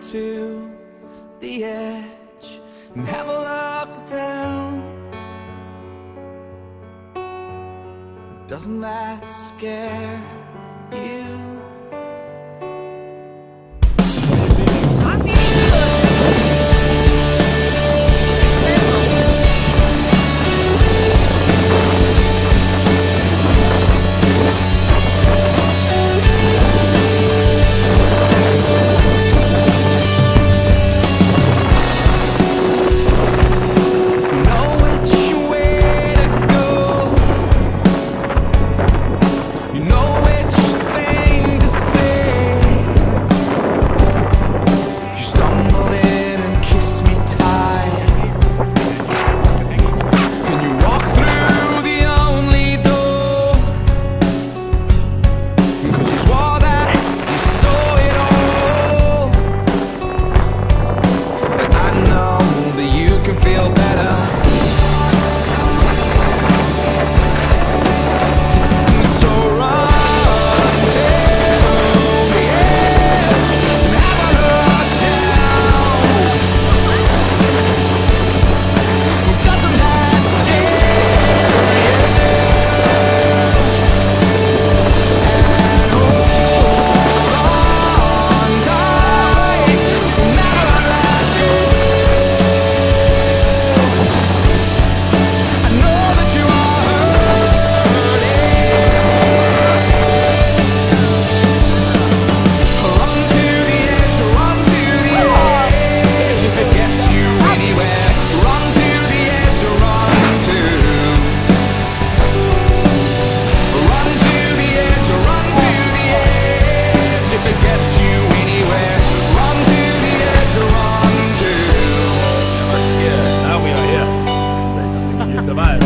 to the edge and have a look down. Doesn't that scare you? survive.